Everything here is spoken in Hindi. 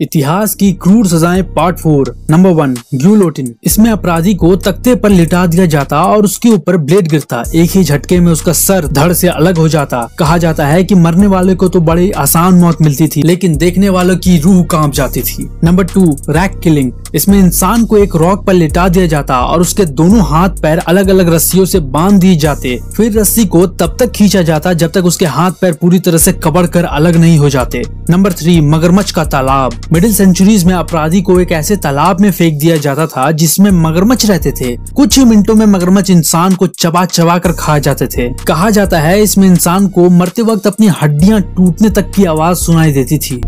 इतिहास की क्रूर सजाएँ part four number one guillotine इसमें अपराधी को तख्ते पर लिटा दिया जाता और उसके ऊपर ब्लेड गिरता। एक ही झटके में उसका सर धड़ से अलग हो जाता। कहा जाता है कि मरने वाले को तो बड़ी आसान मौत मिलती थी, लेकिन देखने वालों की रूह काँप जाती थी। नंबर टू रैक किलिंग इसमें इंसान को एक रॉक पर लिटा दिया जाता और उसके दोनों हाथ पैर अलग अलग रस्सियों से बाँध दिए जाते। फिर रस्सी को तब तक खींचा जाता जब तक उसके हाथ पैर पूरी तरह से कबड़ कर अलग नहीं हो जाते। नंबर थ्री मगरमच्छ का तालाब। मिडिल सेंचुरीज में अपराधी को एक ऐसे तालाब में फेंक दिया जाता था जिसमें मगरमच्छ रहते थे। कुछ ही मिनटों में मगरमच्छ इंसान को चबा चबा कर खा जाते थे। कहा जाता है, इसमें इंसान को मरते वक्त अपनी हड्डियाँ टूटने तक की आवाज़ सुनाई देती थी।